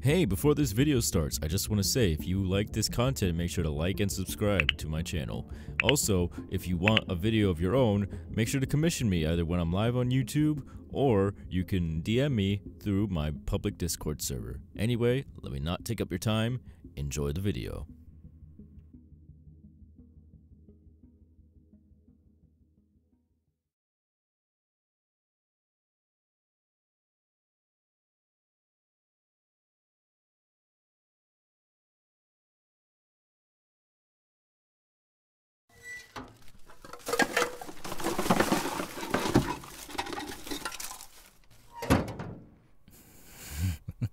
Hey, before this video starts, I just want to say if you like this content, make sure to like and subscribe to my channel. Also, if you want a video of your own, make sure to commission me either when I'm live on YouTube or you can DM me through my public Discord server. Anyway, let me not take up your time. Enjoy the video.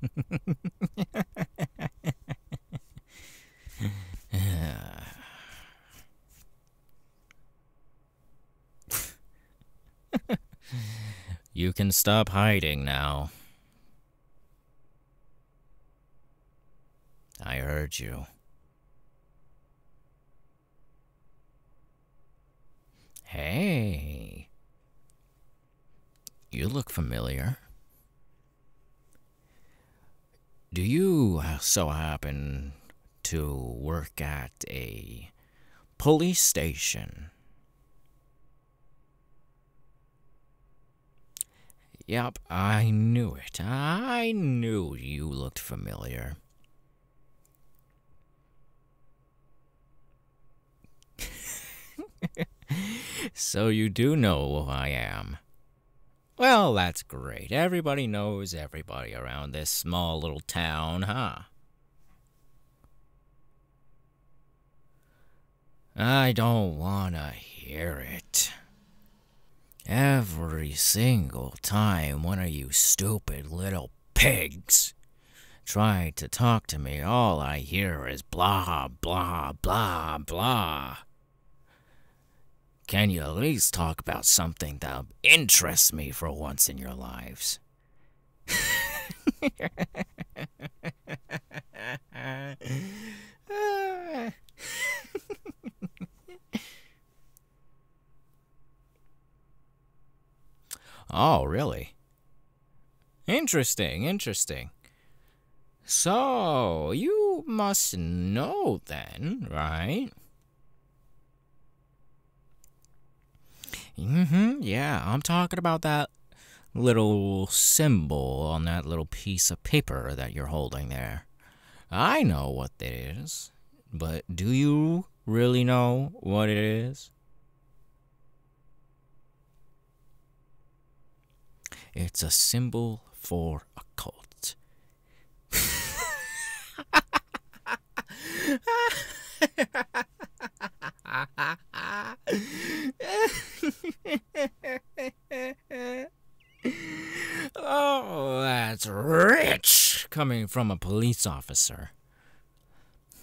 You can stop hiding now. I heard you. Hey. You look familiar. Do you so happen to work at a police station? Yep, I knew it. I knew you looked familiar. so you do know who I am. Well, that's great. Everybody knows everybody around this small little town, huh? I don't want to hear it. Every single time one of you stupid little pigs try to talk to me, all I hear is blah, blah, blah, blah. Can you at least talk about something that interests me for once in your lives? oh, really? Interesting, interesting. So, you must know then, right? Mm-hmm, yeah, I'm talking about that little symbol on that little piece of paper that you're holding there. I know what it is, but do you really know what it is? It's a symbol for a cult. oh, that's rich coming from a police officer.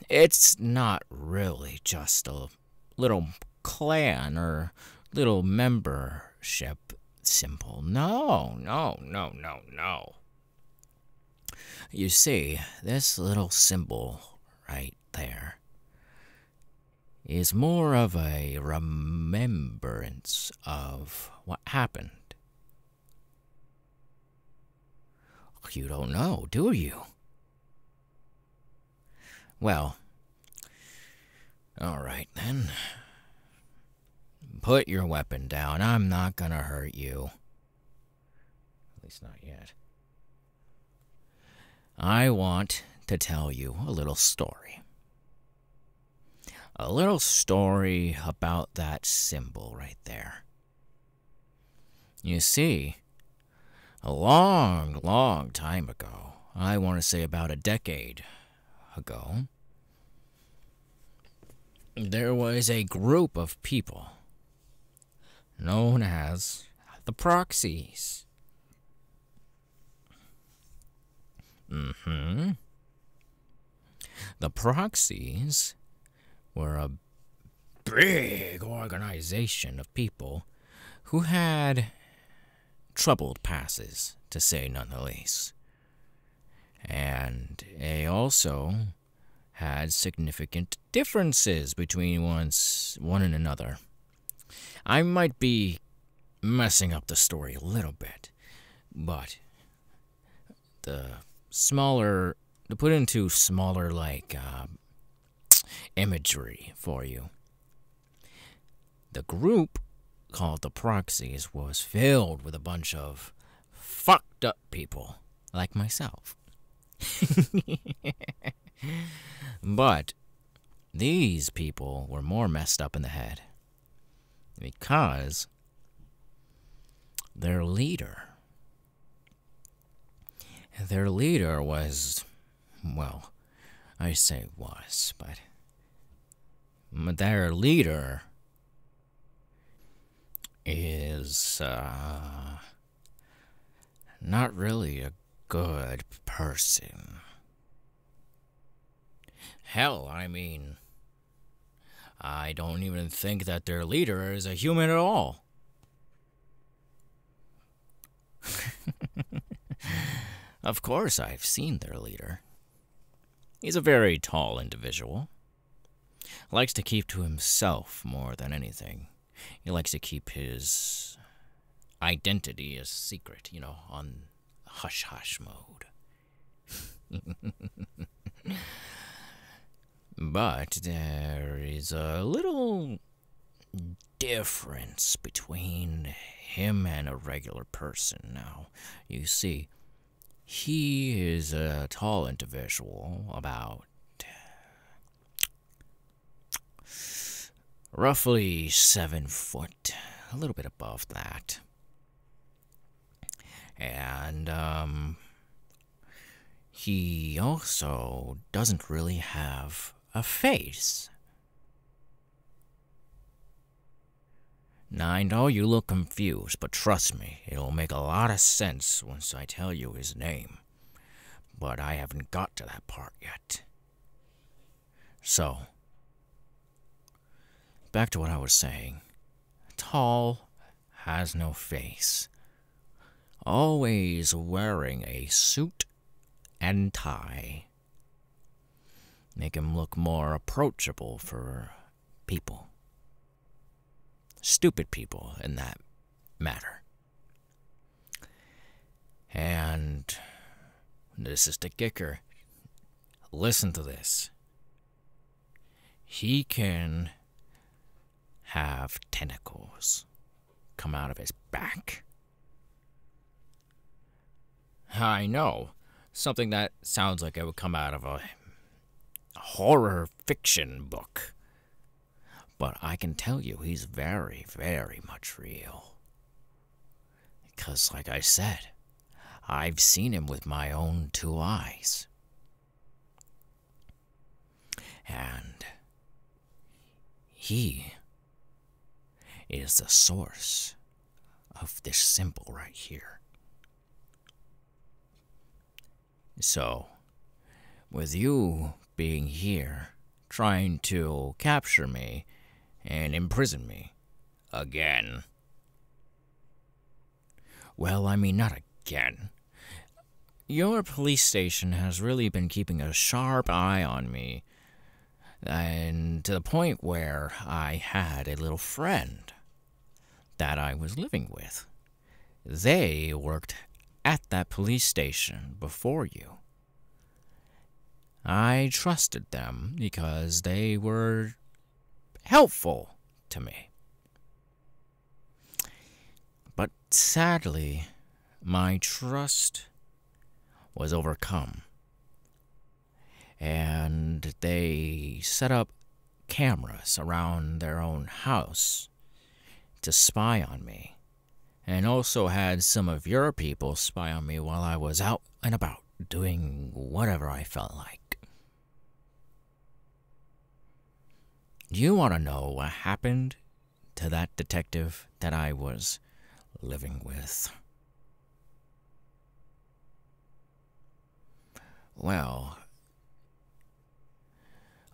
It's not really just a little clan or little membership symbol. No, no, no, no, no. You see, this little symbol right there is more of a remembrance of what happened. You don't know, do you? Well, all right then. Put your weapon down. I'm not gonna hurt you. At least not yet. I want to tell you a little story. A little story about that symbol right there. You see, a long, long time ago, I want to say about a decade ago, there was a group of people known as the proxies. Mm-hmm. The proxies were a big organization of people who had troubled passes, to say none the least. And they also had significant differences between one's, one and another. I might be messing up the story a little bit, but the smaller, to put into smaller, like, uh, imagery for you. The group called the Proxies was filled with a bunch of fucked up people like myself. but these people were more messed up in the head because their leader their leader was well i say was but their leader is uh, not really a good person. Hell, I mean, I don't even think that their leader is a human at all. of course, I've seen their leader. He's a very tall individual. Likes to keep to himself more than anything. He likes to keep his identity a secret, you know, on hush hush mode. but there is a little difference between him and a regular person now. You see, he is a tall individual, about roughly seven foot, a little bit above that. And, um, he also doesn't really have a face. Now, I know you look confused, but trust me, it'll make a lot of sense once I tell you his name. But I haven't got to that part yet. So, back to what I was saying. Tall, has no face. Always wearing a suit and tie. Make him look more approachable for people. Stupid people, in that matter. And this is the kicker. Listen to this. He can have tentacles come out of his back. I know. Something that sounds like it would come out of a horror fiction book. But I can tell you he's very, very much real. Because, like I said, I've seen him with my own two eyes. And he is the source of this symbol right here. So, with you being here, trying to capture me and imprison me again. Well, I mean, not again. Your police station has really been keeping a sharp eye on me, and to the point where I had a little friend that I was living with. They worked at that police station before you. I trusted them because they were helpful to me. But sadly, my trust was overcome. And they set up cameras around their own house to spy on me, and also had some of your people spy on me while I was out and about doing whatever I felt like. Do you want to know what happened to that detective that I was living with? Well,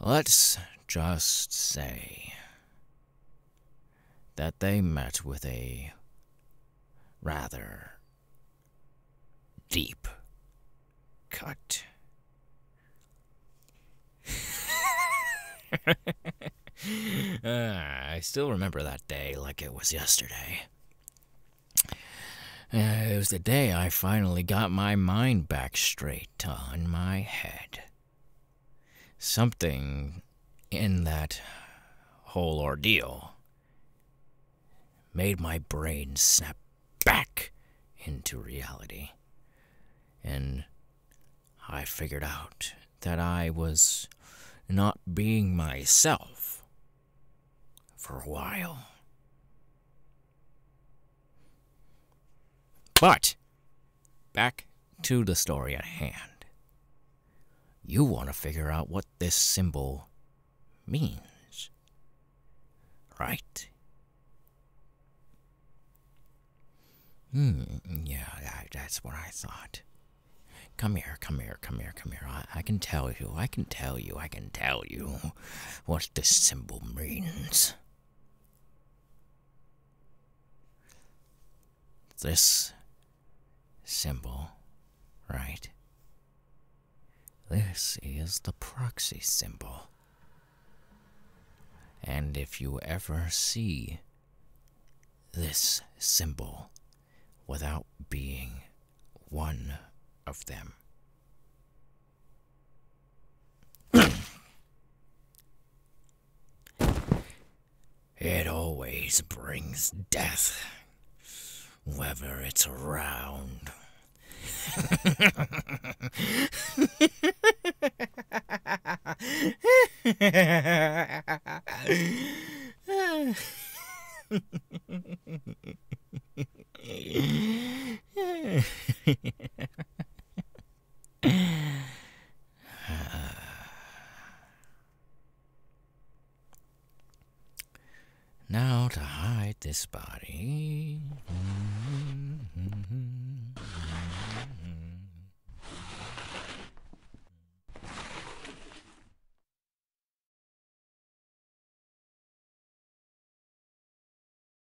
let's just say that they met with a rather deep cut. uh, I still remember that day like it was yesterday. Uh, it was the day I finally got my mind back straight on my head. Something in that whole ordeal made my brain snap back into reality. And I figured out that I was not being myself for a while. But, back to the story at hand. You want to figure out what this symbol means, right? Hmm, yeah, that, that's what I thought. Come here, come here, come here, come here. I, I can tell you, I can tell you, I can tell you what this symbol means. This symbol, right? This is the proxy symbol. And if you ever see this symbol without being one of them, it always brings death, whether it's around. now to hide this body.